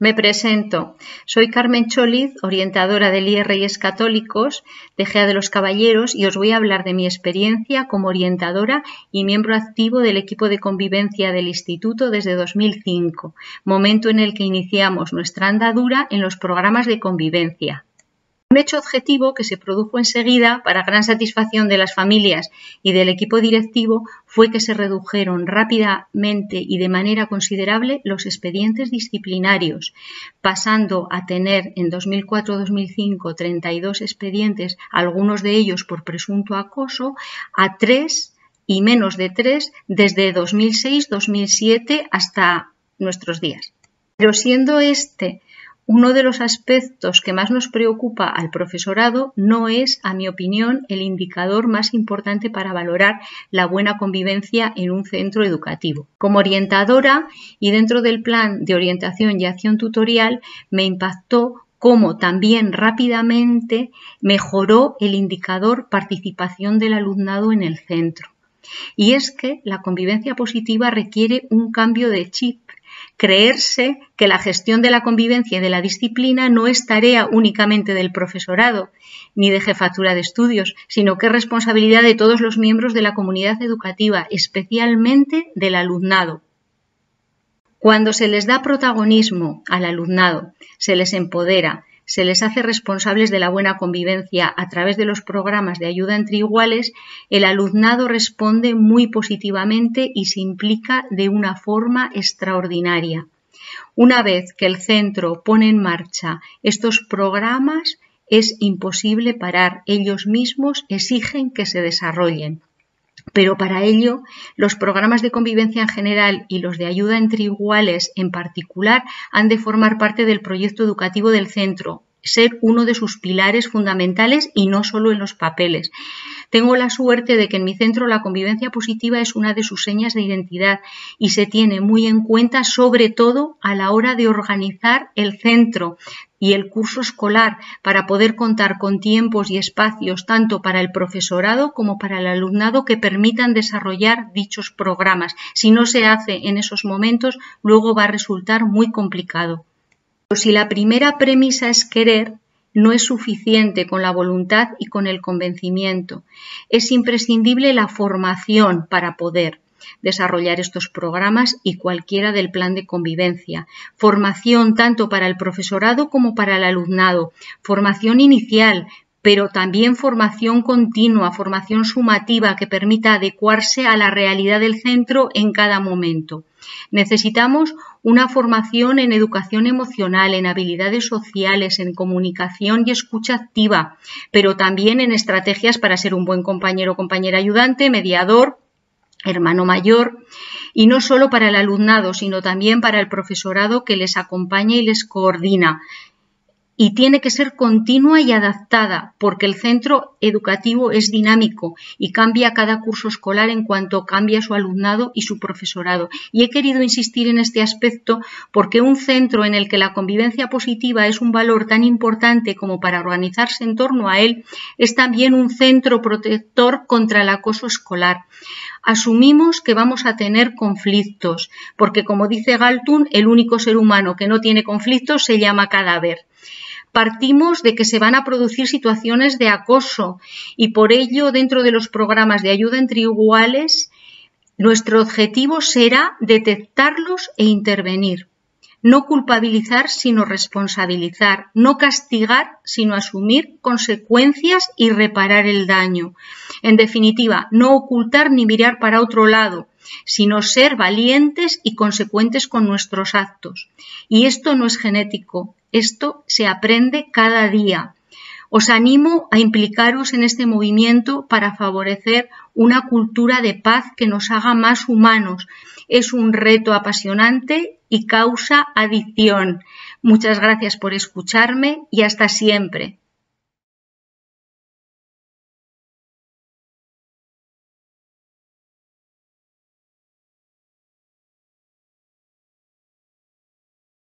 Me presento. Soy Carmen Choliz, orientadora del IR y Católicos de GEA de los Caballeros y os voy a hablar de mi experiencia como orientadora y miembro activo del equipo de convivencia del Instituto desde 2005, momento en el que iniciamos nuestra andadura en los programas de convivencia. Un hecho objetivo que se produjo enseguida para gran satisfacción de las familias y del equipo directivo fue que se redujeron rápidamente y de manera considerable los expedientes disciplinarios, pasando a tener en 2004-2005 32 expedientes, algunos de ellos por presunto acoso, a tres y menos de tres desde 2006-2007 hasta nuestros días. Pero siendo este uno de los aspectos que más nos preocupa al profesorado no es, a mi opinión, el indicador más importante para valorar la buena convivencia en un centro educativo. Como orientadora y dentro del plan de orientación y acción tutorial, me impactó cómo también rápidamente mejoró el indicador participación del alumnado en el centro. Y es que la convivencia positiva requiere un cambio de chip creerse que la gestión de la convivencia y de la disciplina no es tarea únicamente del profesorado ni de jefatura de estudios, sino que es responsabilidad de todos los miembros de la comunidad educativa, especialmente del alumnado. Cuando se les da protagonismo al alumnado, se les empodera, se les hace responsables de la buena convivencia a través de los programas de ayuda entre iguales, el alumnado responde muy positivamente y se implica de una forma extraordinaria. Una vez que el centro pone en marcha estos programas, es imposible parar. Ellos mismos exigen que se desarrollen. Pero para ello, los programas de convivencia en general y los de ayuda entre iguales en particular han de formar parte del proyecto educativo del centro, ser uno de sus pilares fundamentales y no solo en los papeles. Tengo la suerte de que en mi centro la convivencia positiva es una de sus señas de identidad y se tiene muy en cuenta sobre todo a la hora de organizar el centro y el curso escolar para poder contar con tiempos y espacios tanto para el profesorado como para el alumnado que permitan desarrollar dichos programas. Si no se hace en esos momentos, luego va a resultar muy complicado. Pero si la primera premisa es querer, no es suficiente con la voluntad y con el convencimiento. Es imprescindible la formación para poder desarrollar estos programas y cualquiera del plan de convivencia. Formación tanto para el profesorado como para el alumnado. Formación inicial, pero también formación continua, formación sumativa que permita adecuarse a la realidad del centro en cada momento. Necesitamos una formación en educación emocional, en habilidades sociales, en comunicación y escucha activa, pero también en estrategias para ser un buen compañero o compañera ayudante, mediador, hermano mayor, y no solo para el alumnado, sino también para el profesorado que les acompaña y les coordina y tiene que ser continua y adaptada porque el centro educativo es dinámico y cambia cada curso escolar en cuanto cambia su alumnado y su profesorado. Y he querido insistir en este aspecto porque un centro en el que la convivencia positiva es un valor tan importante como para organizarse en torno a él, es también un centro protector contra el acoso escolar asumimos que vamos a tener conflictos, porque como dice Galton, el único ser humano que no tiene conflictos se llama cadáver partimos de que se van a producir situaciones de acoso y por ello dentro de los programas de ayuda entre iguales nuestro objetivo será detectarlos e intervenir. No culpabilizar sino responsabilizar, no castigar sino asumir consecuencias y reparar el daño. En definitiva, no ocultar ni mirar para otro lado, sino ser valientes y consecuentes con nuestros actos. Y esto no es genético, esto se aprende cada día. Os animo a implicaros en este movimiento para favorecer una cultura de paz que nos haga más humanos. Es un reto apasionante y causa adicción. Muchas gracias por escucharme y hasta siempre.